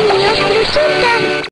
нее включился